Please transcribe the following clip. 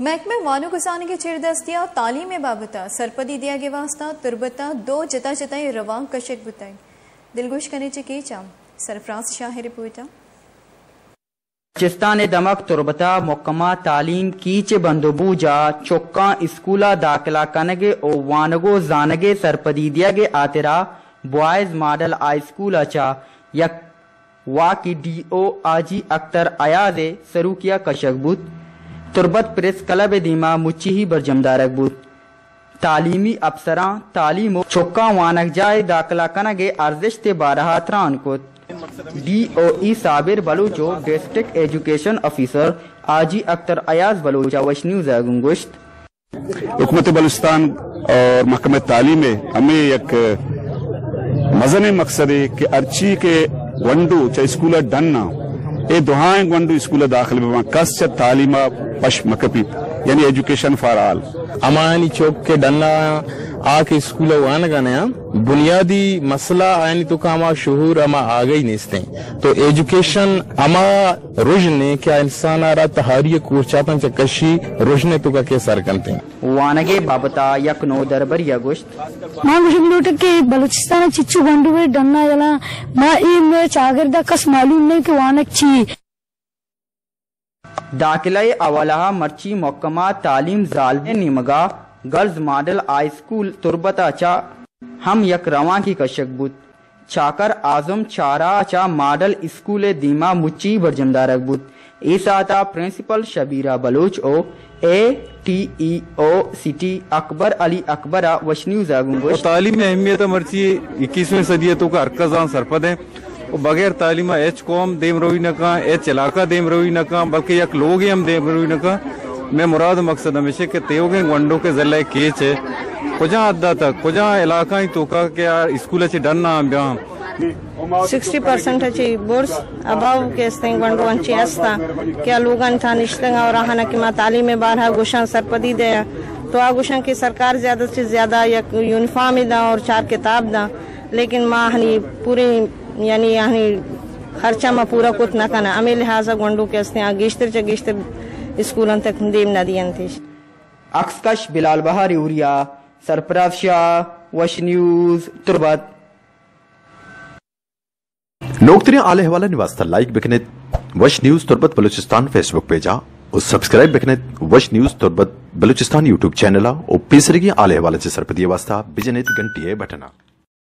महकमे वानो गुजाने के चिरदस्तिया तालीम बाबता सरपदी दिया गया वास्ता, तुरबता, दो जता जताई रवान कशक बुताई दिलगोश करने के चाम? सरफराज शाह रिपोर्टा चिस्तान दमक तुरबता, मुकमा, तालीम, कीचे बंदोबूजा, चौक्का, स्कूला दाखिला कनगे ओ वानगो जानगे सरपदी दिया गे आतिरा, बॉयज़ मॉडल हाई स्कूल अचा यक वा की डी ओ आजी अख्तर अयाजे सरू किया कशक बुत। तुरबत प्रेस क्लब दीमा मुच्ची ही बरजमदारक बुत। तालीमी अफसरा, तालीम चौक्का वानक जाए दाखिला कनगे अर्जिश ते बारह त्रान को डीओई साबिर बलूचो डिस्ट्रिक्ट एजुकेशन ऑफिसर आजी अख्तर अयाज बलूचा वश न्यूज़ गुंगुश्त। हुकूमत बलुस्तान और महकम तालीम में हमें एक मजन मकसद है कि अर्ची के वंडू च स्कूल डन्ना ए दुहाएँ वंडू स्कूल दाखिल में कस च तालीमा पश मकपी यानी एजुकेशन फॉर ऑल अमानी चौक के डन्ना ಆಕೆ ಸ್ಕೂಲ हाँ? बुनियादी ಬುನಿಯಾದಿ ಮಸಲಾ ಆಯನಿ ತುಕ ಅಮ ಶುಹೂರ್ ಅಮ ಆಗೈ ನಿಸ್ತೆ तो एजुकेशन अमा रोजने क्या इंसान आ रहा तहारी कूर्चातन चकशी रोजने तो का के सर करते वानगे बाबता दरबर या लोट के चिच्चू वे डन्ना यला। में चागर दा कस मालूम वानक दाखिला अवला मर्ची मोकमा तालीम जाल निमगा। गर्ल्स मॉडल हाई स्कूल तुरबता चा हम यक रवा की कशक बुत। चाकर आज़म चारा चा मॉडल स्कूल दीमा मुच्ची बरजमदारक बुत। ईसाता principal Shabira Baloch O A T E O city Akbar Ali अकबरा वश न्यूज़ और तालीम अहमियत मर्ची इक्कीसवीं सदियतों का हरकजान सरपद है। बगैर तालीम एच कौम देम रोई न का एच इलाका देम रोई न का बल्कि यक लोग हम देम रोई न का मैं मुराद मकसद हमेशा के तेवगे वंडो के जल्ले केच है। कुजा अद्दा तक कुजा इलाका ही तोका के यार स्कूल अच्छी डर ना ब्याह। सिक्सटी परसेंट अच्छी बोर्स अभाव के इस स्थिंग वंडो अच्छी अस्ता क्या लोगन था निश्तंग और आहाना की माँ ताली में है गुशन सरपदी दे। तो आगुशां की सरकार ज़्यादा से ज़्यादा या यूनिफॉर्म दा और चार किताब दा। लेकिन माँ हनी पूरी, यानी यानी खर्चा में पूरा कुछ ना करना। अमेल हाजा गोंडू के अस्ते गिश्तर च स्कूलों तक देम न दियन थी अक्सकश बिलाल बहारी उरिया सरफराज शाह वश न्यूज़ तुरबत। लोकतरिया आले हवाला निवासता लाइक बिकनेत वश न्यूज़ तुरबत बलूचिस्तान फेसबुक पेजा और सब्सक्राइब बिकनेत वश news Turbat Balochistan YouTube channel और पीसरगी आले हवाला से सरपदी वास्ता बिजनेत घंटी बटना।